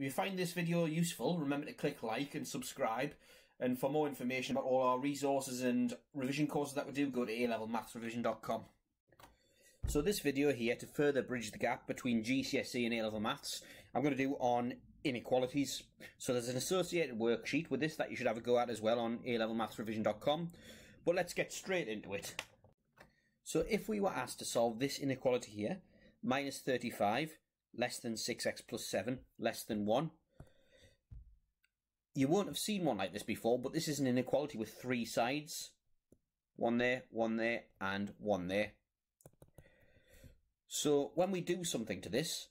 If you find this video useful, remember to click like and subscribe. And for more information about all our resources and revision courses that we do, go to alevelmathsrevision.com. So this video here, to further bridge the gap between GCSE and A-level maths, I'm going to do on inequalities. So there's an associated worksheet with this that you should have a go at as well on alevelmathsrevision.com. But let's get straight into it. So if we were asked to solve this inequality here, minus 35 less than 6x plus 7 less than 1, you won't have seen one like this before, but this is an inequality with three sides. One there, one there, and one there. So when we do something to this,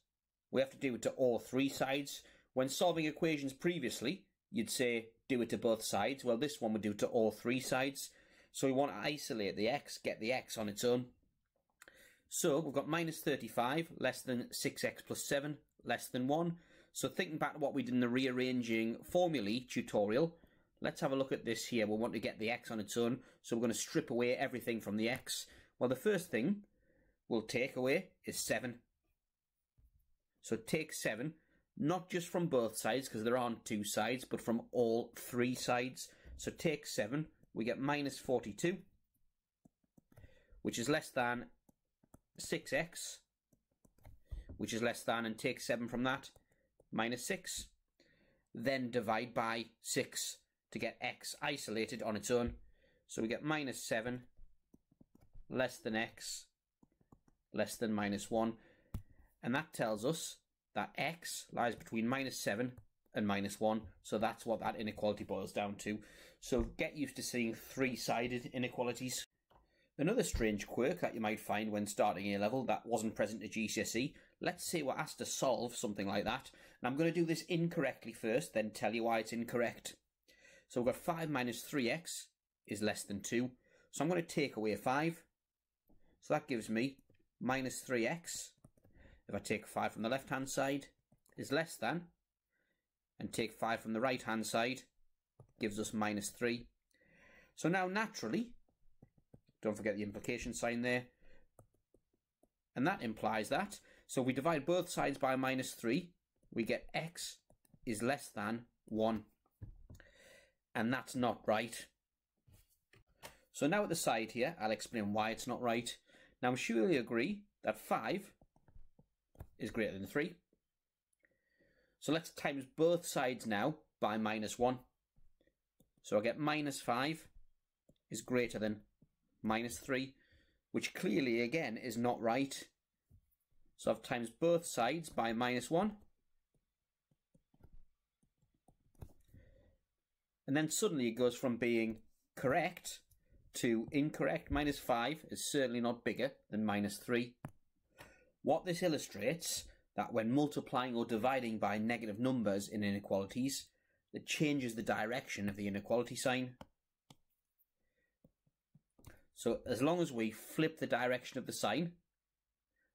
we have to do it to all three sides. When solving equations previously, you'd say do it to both sides. Well, this one would do to all three sides. So we want to isolate the x, get the x on its own. So we've got minus 35 less than 6x plus 7 less than 1. So thinking back to what we did in the rearranging formulae tutorial, let's have a look at this here. We want to get the x on its own, so we're going to strip away everything from the x. Well, the first thing we'll take away is 7. So take 7, not just from both sides, because there aren't two sides, but from all three sides. So take 7, we get minus 42, which is less than 6x, which is less than, and take 7 from that, minus 6. Then divide by 6 to get x isolated on its own. So we get minus 7 less than x less than minus 1. And that tells us that x lies between minus 7 and minus 1. So that's what that inequality boils down to. So get used to seeing three-sided inequalities. Another strange quirk that you might find when starting A level that wasn't present at GCSE, let's say we're asked to solve something like that. And I'm going to do this incorrectly first, then tell you why it's incorrect. So we've got 5 minus 3x is less than 2. So I'm going to take away 5. So that gives me minus 3x. If I take 5 from the left hand side, is less than. And take 5 from the right hand side, gives us minus 3. So now naturally, don't forget the implication sign there. And that implies that. So we divide both sides by minus 3. We get x is less than 1. And that's not right. So now at the side here, I'll explain why it's not right. Now, I'm surely agree that 5 is greater than 3. So let's times both sides now by minus 1. So I get minus 5 is greater than minus 3, which clearly, again, is not right. So I've times both sides by minus 1. And then suddenly it goes from being correct to incorrect. Minus 5 is certainly not bigger than minus 3. What this illustrates that when multiplying or dividing by negative numbers in inequalities, it changes the direction of the inequality sign. So as long as we flip the direction of the sign,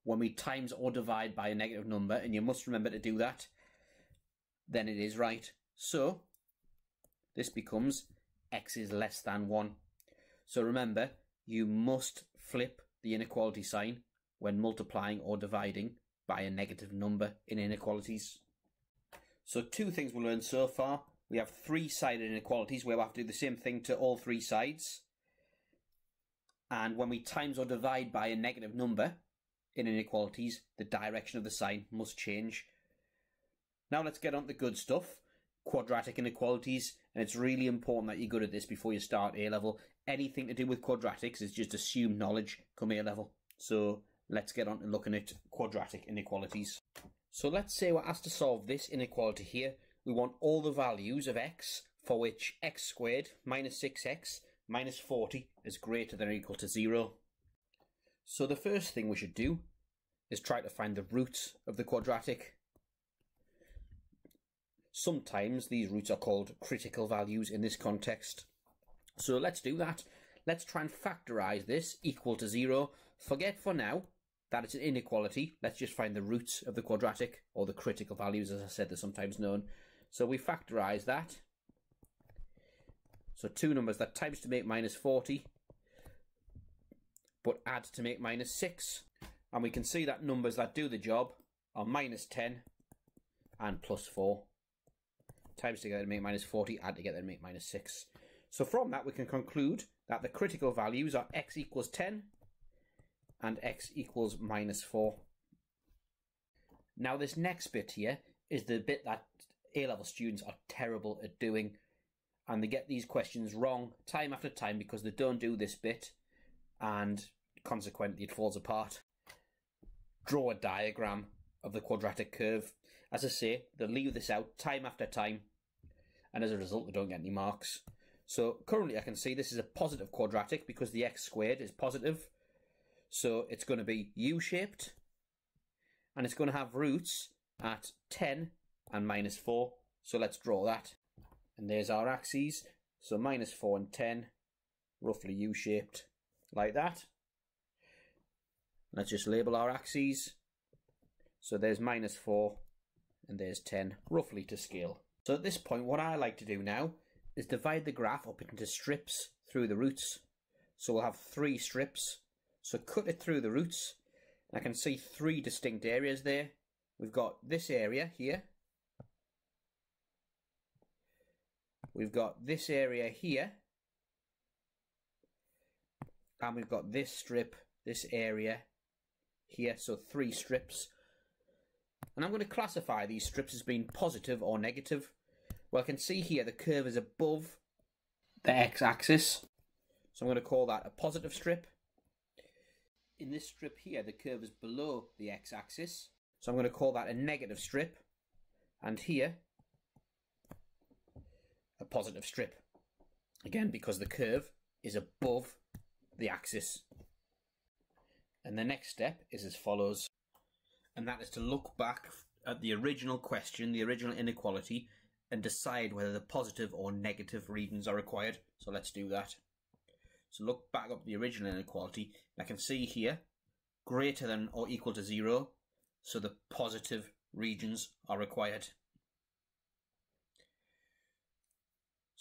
when we times or divide by a negative number, and you must remember to do that, then it is right. So this becomes x is less than 1. So remember, you must flip the inequality sign when multiplying or dividing by a negative number in inequalities. So two things we learned so far. We have three-sided inequalities where we have to do the same thing to all three sides. And when we times or divide by a negative number in inequalities, the direction of the sign must change. Now let's get on to the good stuff quadratic inequalities, and it's really important that you're good at this before you start A level. Anything to do with quadratics is just assumed knowledge come A level. So let's get on to looking at quadratic inequalities. So let's say we're asked to solve this inequality here. We want all the values of x for which x squared minus 6x minus 40 is greater than or equal to 0. So the first thing we should do is try to find the roots of the quadratic. Sometimes these roots are called critical values in this context. So let's do that. Let's try and factorise this equal to 0. Forget for now that it's an inequality. Let's just find the roots of the quadratic, or the critical values, as I said, they're sometimes known. So we factorise that. So two numbers that times to make minus 40, but add to make minus 6. And we can see that numbers that do the job are minus 10 and plus 4. Times together to make minus 40, add together to make minus 6. So from that we can conclude that the critical values are x equals 10 and x equals minus 4. Now this next bit here is the bit that A-level students are terrible at doing and they get these questions wrong time after time because they don't do this bit and consequently it falls apart. Draw a diagram of the quadratic curve. As I say, they leave this out time after time and as a result they don't get any marks. So currently I can see this is a positive quadratic because the x squared is positive. So it's going to be u-shaped and it's going to have roots at 10 and minus 4. So let's draw that. And there's our axes. So minus 4 and 10, roughly U-shaped, like that. Let's just label our axes. So there's minus 4 and there's 10, roughly to scale. So at this point, what I like to do now is divide the graph up into strips through the roots. So we'll have three strips. So cut it through the roots. I can see three distinct areas there. We've got this area here, We've got this area here. And we've got this strip, this area here. So three strips. And I'm going to classify these strips as being positive or negative. Well, I can see here the curve is above the x-axis. So I'm going to call that a positive strip. In this strip here, the curve is below the x-axis. So I'm going to call that a negative strip. And here, a positive strip. Again, because the curve is above the axis. And the next step is as follows, and that is to look back at the original question, the original inequality, and decide whether the positive or negative readings are required. So let's do that. So look back up the original inequality. I can see here, greater than or equal to zero, so the positive regions are required.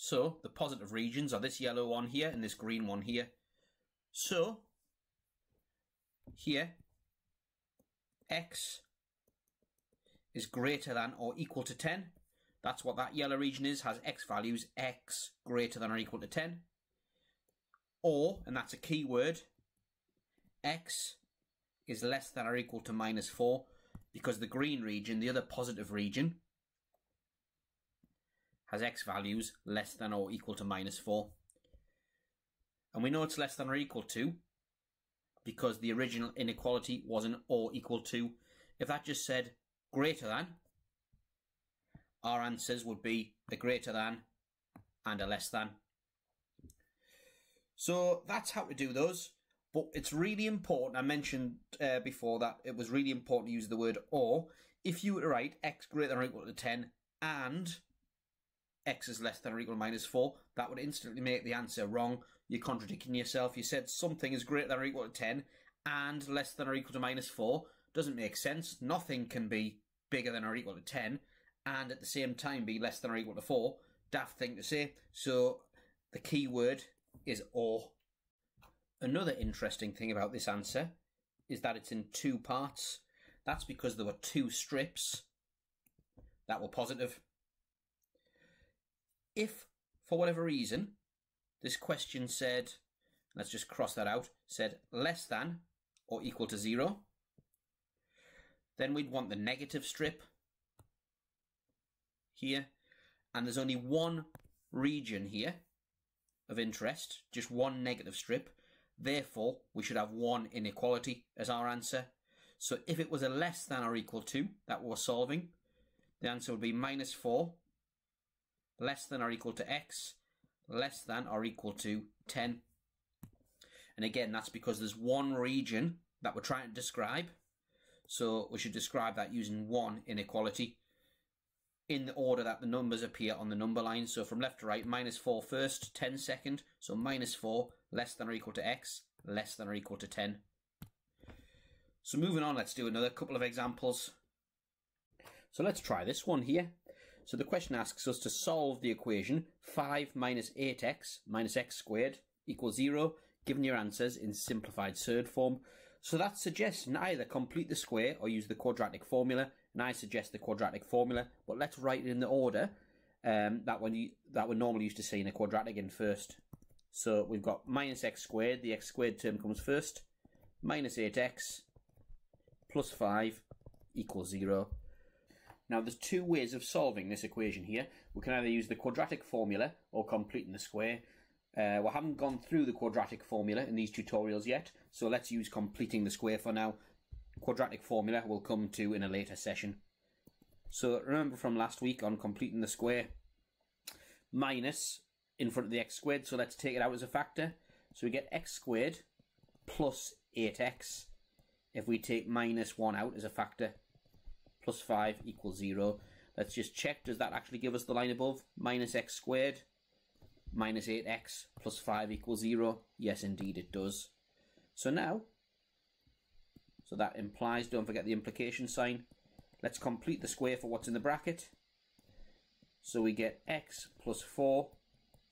So the positive regions are this yellow one here and this green one here. So here x is greater than or equal to 10. That's what that yellow region is, has x values, x greater than or equal to 10. Or, and that's a key word, x is less than or equal to minus 4 because the green region, the other positive region, has x values less than or equal to minus 4. And we know it's less than or equal to because the original inequality was an or equal to. If that just said greater than, our answers would be a greater than and a less than. So that's how to do those. But it's really important, I mentioned uh, before that it was really important to use the word or. If you were to write x greater than or equal to 10 and x is less than or equal to minus 4, that would instantly make the answer wrong. You're contradicting yourself. You said something is greater than or equal to 10 and less than or equal to minus 4. Doesn't make sense. Nothing can be bigger than or equal to 10 and at the same time be less than or equal to 4. Daft thing to say. So the key word is or. Another interesting thing about this answer is that it's in two parts. That's because there were two strips that were positive. If, for whatever reason, this question said, let's just cross that out, said less than or equal to zero, then we'd want the negative strip here, and there's only one region here of interest, just one negative strip, therefore we should have one inequality as our answer. So if it was a less than or equal to that we're solving, the answer would be minus 4 less than or equal to x, less than or equal to 10. And again, that's because there's one region that we're trying to describe. So we should describe that using one inequality in the order that the numbers appear on the number line. So from left to right, minus 4 first, 10 second. So minus 4, less than or equal to x, less than or equal to 10. So moving on, let's do another couple of examples. So let's try this one here. So the question asks us to solve the equation 5 minus 8x minus x squared equals 0, given your answers in simplified surd form. So that suggests either complete the square or use the quadratic formula, and I suggest the quadratic formula, but let's write it in the order um, that you, that we're normally used to seeing a quadratic in first. So we've got minus x squared, the x squared term comes first, minus 8x plus 5 equals 0. Now there's two ways of solving this equation here. We can either use the quadratic formula or completing the square. Uh, we haven't gone through the quadratic formula in these tutorials yet, so let's use completing the square for now. Quadratic formula we'll come to in a later session. So remember from last week on completing the square, minus in front of the x squared, so let's take it out as a factor. So we get x squared plus 8x if we take minus 1 out as a factor plus 5 equals 0. Let's just check, does that actually give us the line above? Minus x squared minus 8x plus 5 equals 0. Yes, indeed it does. So now, so that implies, don't forget the implication sign. Let's complete the square for what's in the bracket. So we get x plus 4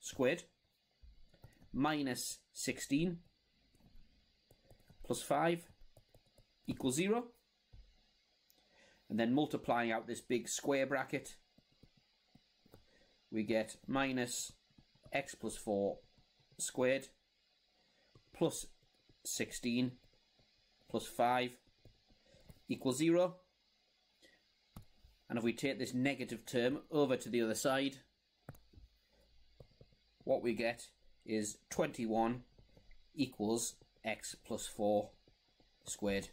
squared minus 16 plus 5 equals 0 and then multiplying out this big square bracket, we get minus x plus 4 squared plus 16 plus 5 equals 0. And if we take this negative term over to the other side, what we get is 21 equals x plus 4 squared.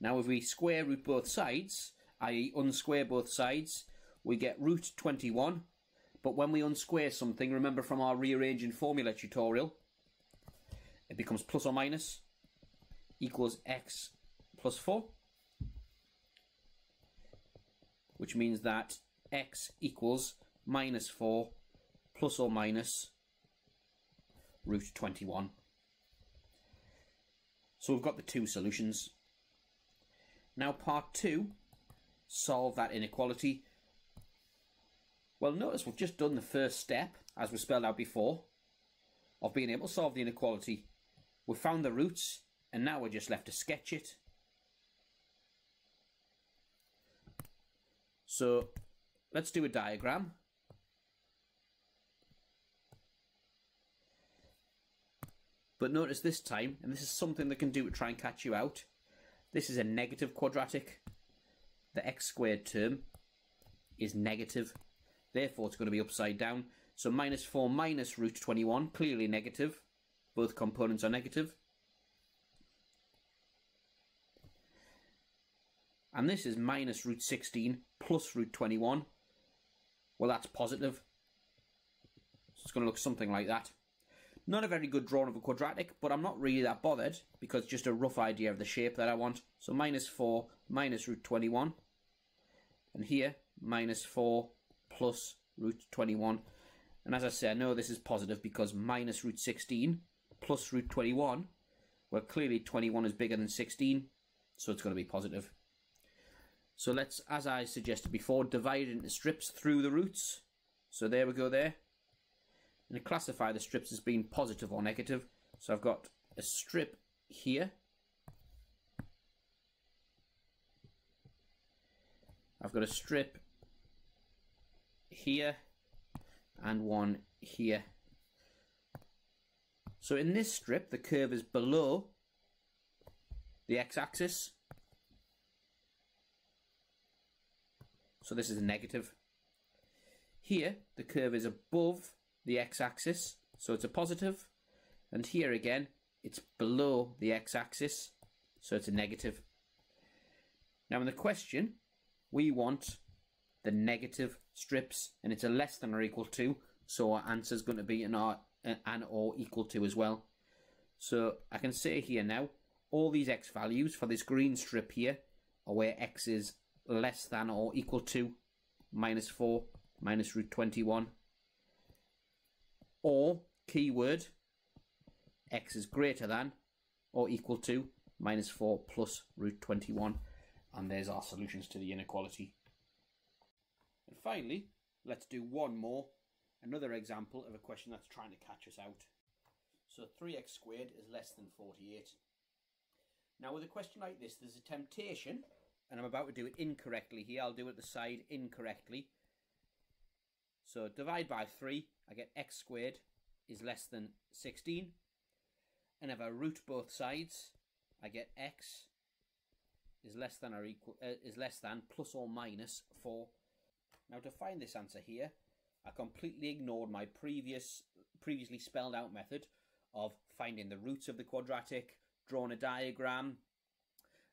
Now if we square root both sides, i.e. unsquare both sides, we get root 21. But when we unsquare something, remember from our rearranging formula tutorial, it becomes plus or minus equals x plus 4. Which means that x equals minus 4 plus or minus root 21. So we've got the two solutions. Now part two, solve that inequality. Well, notice we've just done the first step, as we spelled out before, of being able to solve the inequality. We've found the roots, and now we're just left to sketch it. So, let's do a diagram. But notice this time, and this is something that can do to try and catch you out, this is a negative quadratic. The x squared term is negative. Therefore, it's going to be upside down. So minus 4 minus root 21, clearly negative. Both components are negative. And this is minus root 16 plus root 21. Well, that's positive. So it's going to look something like that. Not a very good drawing of a quadratic, but I'm not really that bothered because just a rough idea of the shape that I want. So minus 4 minus root 21. And here, minus 4 plus root 21. And as I say, I know this is positive because minus root 16 plus root 21, well, clearly 21 is bigger than 16, so it's going to be positive. So let's, as I suggested before, divide it into strips through the roots. So there we go there and classify the strips as being positive or negative. So I've got a strip here. I've got a strip here and one here. So in this strip, the curve is below the x-axis. So this is a negative. Here, the curve is above the x-axis, so it's a positive. And here again, it's below the x-axis, so it's a negative. Now in the question, we want the negative strips, and it's a less than or equal to, so our answer is going to be an, or, uh, an or equal to as well. So I can say here now, all these x values for this green strip here are where x is less than or equal to minus 4, minus root 21, or keyword x is greater than or equal to minus 4 plus root 21 and there's our solutions to the inequality. And finally, let's do one more, another example of a question that's trying to catch us out. So 3x squared is less than 48. Now with a question like this, there's a temptation and I'm about to do it incorrectly here. I'll do it the side incorrectly. So divide by 3, I get x squared is less than 16. And if I root both sides, I get x is less than or equal uh, is less than plus or minus 4. Now to find this answer here, I completely ignored my previous previously spelled out method of finding the roots of the quadratic, drawing a diagram,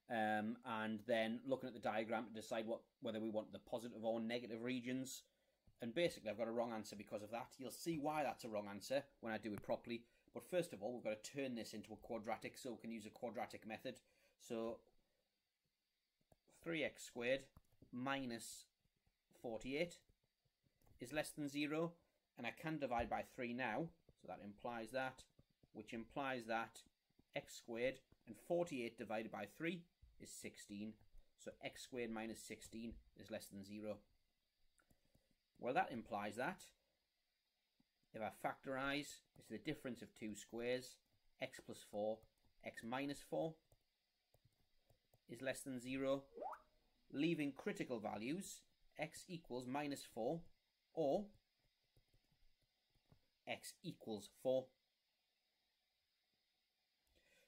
um, and then looking at the diagram to decide what whether we want the positive or negative regions. And basically, I've got a wrong answer because of that. You'll see why that's a wrong answer when I do it properly. But first of all, we've got to turn this into a quadratic so we can use a quadratic method. So 3x squared minus 48 is less than 0. And I can divide by 3 now. So that implies that, which implies that x squared and 48 divided by 3 is 16. So x squared minus 16 is less than 0. Well, that implies that if I factorise, it's the difference of two squares, x plus 4, x minus 4 is less than 0, leaving critical values, x equals minus 4, or x equals 4.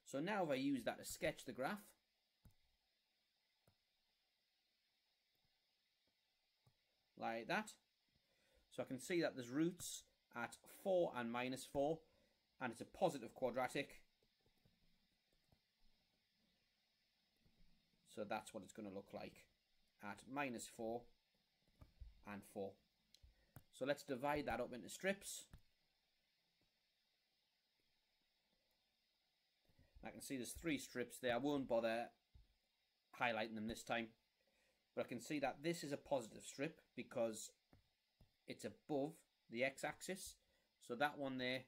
So now if I use that to sketch the graph, like that, so I can see that there's roots at 4 and minus 4, and it's a positive quadratic. So that's what it's going to look like at minus 4 and 4. So let's divide that up into strips. I can see there's three strips there. I won't bother highlighting them this time. But I can see that this is a positive strip because it's above the x-axis. So that one there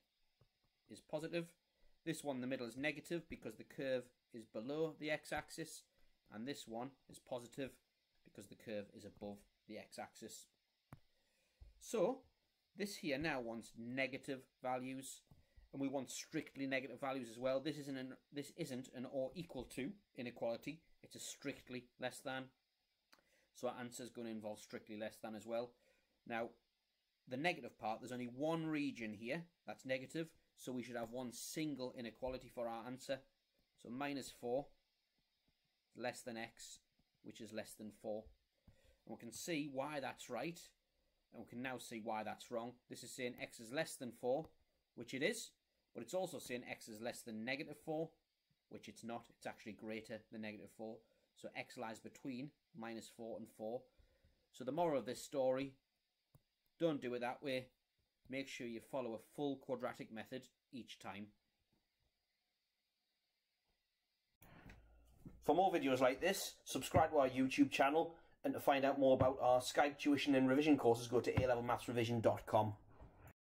is positive. This one in the middle is negative because the curve is below the x-axis. And this one is positive because the curve is above the x-axis. So this here now wants negative values and we want strictly negative values as well. This isn't an, this isn't an or equal to inequality. It's a strictly less than. So our answer is going to involve strictly less than as well. Now, the negative part, there's only one region here that's negative, so we should have one single inequality for our answer. So minus 4 less than x, which is less than 4. And we can see why that's right, and we can now see why that's wrong. This is saying x is less than 4, which it is, but it's also saying x is less than negative 4, which it's not. It's actually greater than negative 4. So x lies between minus 4 and 4. So the moral of this story don't do it that way. Make sure you follow a full quadratic method each time. For more videos like this, subscribe to our YouTube channel and to find out more about our Skype tuition and revision courses go to alevelmathsrevision.com.